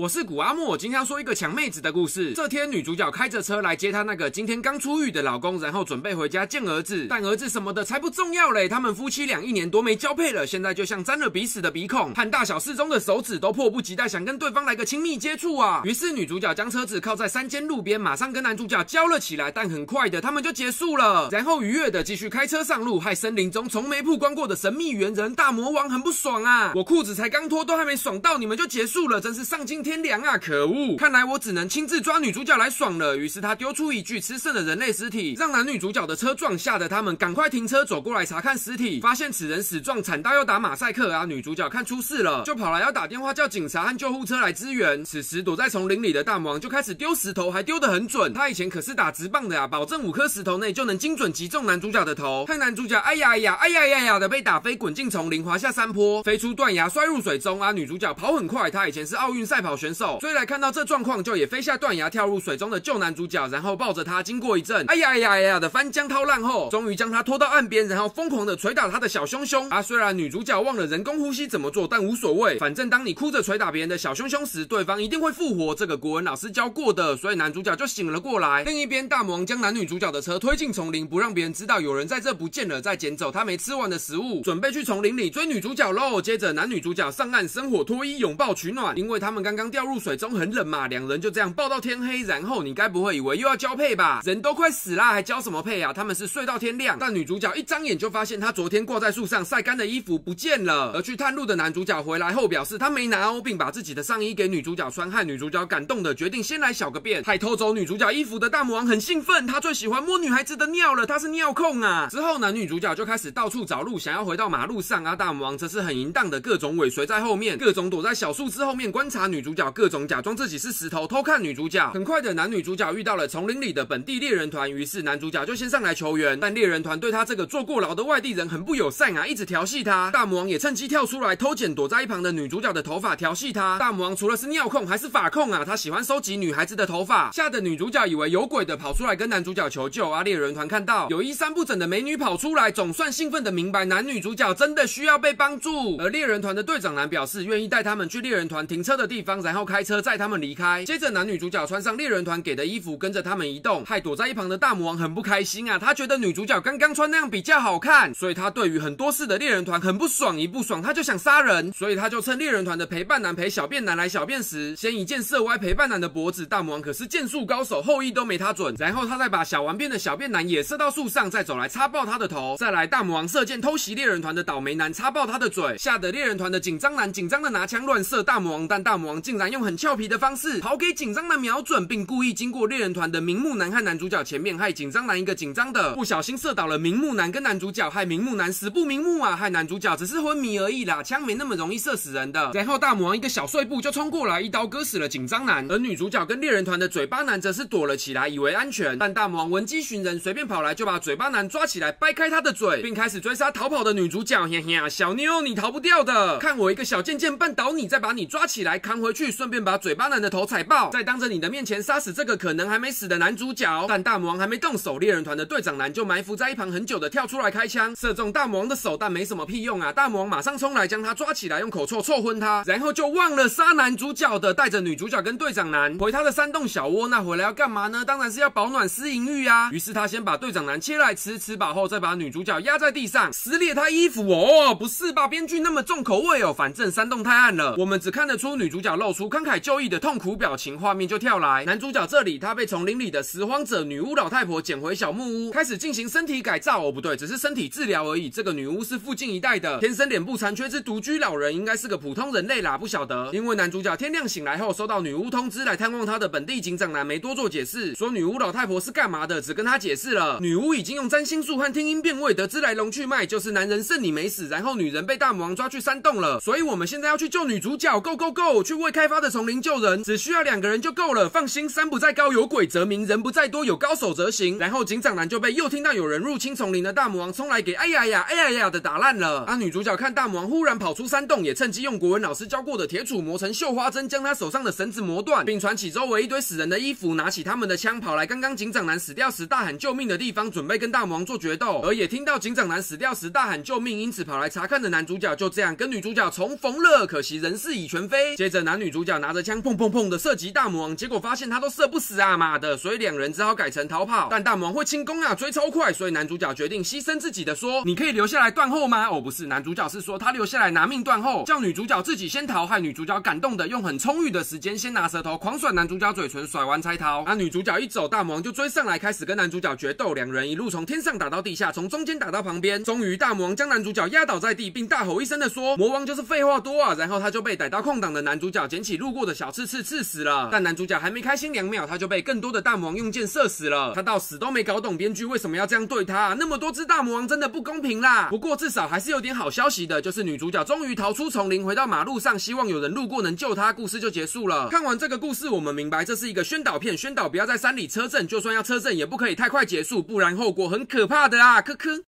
我是古阿莫，今天要说一个抢妹子的故事。这天，女主角开着车来接她那个今天刚出狱的老公，然后准备回家见儿子。但儿子什么的才不重要嘞，他们夫妻俩一年多没交配了，现在就像沾了鼻屎的鼻孔，和大小适中的手指都迫不及待想跟对方来个亲密接触啊。于是女主角将车子靠在山间路边，马上跟男主角交了起来。但很快的，他们就结束了，然后愉悦的继续开车上路，害森林中从没曝光过的神秘猿人大魔王很不爽啊！我裤子才刚脱，都还没爽到，你们就结束了，真是丧尽天。天凉啊！可恶，看来我只能亲自抓女主角来爽了。于是他丢出一具吃剩的人类尸体，让男女主角的车撞，吓得他们赶快停车走过来查看尸体，发现此人死状惨到要打马赛克啊！女主角看出事了，就跑来要打电话叫警察和救护车来支援。此时躲在丛林里的大魔王就开始丢石头，还丢得很准。他以前可是打直棒的呀，保证五颗石头内就能精准击中男主角的头。看男主角哎呀呀哎呀呀呀的被打飞，滚进丛林，滑下山坡，飞出断崖，摔入水中啊！女主角跑很快，她以前是奥运赛跑。选手追来看到这状况，就也飞下断崖，跳入水中的救男主角，然后抱着他，经过一阵哎呀呀呀的翻江涛浪后，终于将他拖到岸边，然后疯狂的捶打他的小胸胸。啊，虽然女主角忘了人工呼吸怎么做，但无所谓，反正当你哭着捶打别人的小胸胸时，对方一定会复活。这个国文老师教过的，所以男主角就醒了过来。另一边，大魔王将男女主角的车推进丛林，不让别人知道有人在这不见了，再捡走他没吃完的食物，准备去丛林里追女主角喽。接着，男女主角上岸生火脱衣，拥抱取暖，因为他们刚刚。刚掉入水中很冷嘛，两人就这样抱到天黑。然后你该不会以为又要交配吧？人都快死啦，还交什么配啊？他们是睡到天亮。但女主角一张眼就发现她昨天挂在树上晒干的衣服不见了。而去探路的男主角回来后表示他没拿哦，并把自己的上衣给女主角穿。害女主角感动的决定先来小个便。害偷走女主角衣服的大魔王很兴奋，他最喜欢摸女孩子的尿了，他是尿控啊。之后男女主角就开始到处找路，想要回到马路上。啊，大魔王则是很淫荡的，各种尾随在后面，各种躲在小树枝后面观察女主主角。各种假装自己是石头偷看女主角，很快的男女主角遇到了丛林里的本地猎人团，于是男主角就先上来求援，但猎人团对他这个坐过牢的外地人很不友善啊，一直调戏他。大魔王也趁机跳出来偷剪躲在一旁的女主角的头发调戏他。大魔王除了是尿控还是法控啊，他喜欢收集女孩子的头发，吓得女主角以为有鬼的跑出来跟男主角求救啊。猎人团看到有衣衫不整的美女跑出来，总算兴奋的明白男女主角真的需要被帮助。而猎人团的队长男表示愿意带他们去猎人团停车的地方，然后开。车载他们离开，接着男女主角穿上猎人团给的衣服，跟着他们移动，害躲在一旁的大魔王很不开心啊！他觉得女主角刚刚穿那样比较好看，所以他对于很多事的猎人团很不爽，一不爽他就想杀人，所以他就趁猎人团的陪伴男陪小便男来小便时，先一箭射歪陪伴男的脖子。大魔王可是剑术高手，后羿都没他准。然后他再把小完便的小便男也射到树上，再走来插爆他的头。再来大魔王射箭偷袭猎人团的倒霉男，插爆他的嘴，吓得猎人团的紧张男紧张的拿枪乱射大魔王，但大魔王竟然用很。俏皮的方式跑给紧张的瞄准，并故意经过猎人团的明目男和男主角前面，害紧张男一个紧张的不小心射倒了明目男跟男主角，害明目男死不瞑目啊！害男主角只是昏迷而已啦，枪没那么容易射死人的。然后大魔王一个小碎步就冲过来，一刀割死了紧张男，而女主角跟猎人团的嘴巴男则是躲了起来，以为安全。但大魔王闻鸡寻人，随便跑来就把嘴巴男抓起来，掰开他的嘴，并开始追杀逃跑的女主角。嘿嘿，小妞你逃不掉的，看我一个小贱贱绊倒你，再把你抓起来扛回去，去顺便。把嘴巴男的头踩爆，在当着你的面前杀死这个可能还没死的男主角。但大魔王还没动手，猎人团的队长男就埋伏在一旁很久的跳出来开枪，射中大魔王的手，但没什么屁用啊！大魔王马上冲来将他抓起来，用口臭臭昏他，然后就忘了杀男主角的，带着女主角跟队长男回他的山洞小窝。那回来要干嘛呢？当然是要保暖私淫欲啊！于是他先把队长男切来吃，吃饱后再把女主角压在地上撕裂他衣服。哦，不是吧？编剧那么重口味哦！反正山洞太暗了，我们只看得出女主角露出慷慨。就义的痛苦表情，画面就跳来。男主角这里，他被丛林里的拾荒者女巫老太婆捡回小木屋，开始进行身体改造。哦，不对，只是身体治疗而已。这个女巫是附近一带的，天生脸部残缺之独居老人，应该是个普通人类啦，不晓得。因为男主角天亮醒来后，收到女巫通知来探望他的本地警长男，没多做解释，说女巫老太婆是干嘛的，只跟他解释了，女巫已经用占星术和听音辨位得知来龙去脉，就是男人剩你没死，然后女人被大魔王抓去山洞了，所以我们现在要去救女主角，Go Go Go，去未开发的丛林。救人只需要两个人就够了，放心，山不在高有鬼则明，人不在多有高手则行。然后警长男就被又听到有人入侵丛林的大魔王冲来给哎呀呀哎呀呀的打烂了。啊，女主角看大魔王忽然跑出山洞，也趁机用国文老师教过的铁杵磨成绣花针，将他手上的绳子磨断，并穿起周围一堆死人的衣服，拿起他们的枪跑来刚刚警长男死掉时大喊救命的地方，准备跟大魔王做决斗。而也听到警长男死掉时大喊救命，因此跑来查看的男主角就这样跟女主角重逢了。可惜人事已全非。接着男女。女主角拿着枪砰砰砰的射击大魔王，结果发现他都射不死啊妈的，所以两人只好改成逃跑。但大魔王会轻功啊，追超快，所以男主角决定牺牲自己的说：“你可以留下来断后吗？”哦，不是，男主角是说他留下来拿命断后，叫女主角自己先逃，害女主角感动的用很充裕的时间先拿舌头狂甩男主角嘴唇，甩完才逃。而，女主角一走，大魔王就追上来，开始跟男主角决斗，两人一路从天上打到地下，从中间打到旁边，终于大魔王将男主角压倒在地，并大吼一声的说：“魔王就是废话多啊！”然后他就被逮到空档的男主角捡起路过的小刺刺刺死了。但男主角还没开心两秒，他就被更多的大魔王用箭射死了。他到死都没搞懂编剧为什么要这样对他，那么多只大魔王真的不公平啦。不过至少还是有点好消息的，就是女主角终于逃出丛林，回到马路上，希望有人路过能救她，故事就结束了。看完这个故事，我们明白这是一个宣导片，宣导不要在山里车震，就算要车震也不可以太快结束，不然后果很可怕的啊！科科。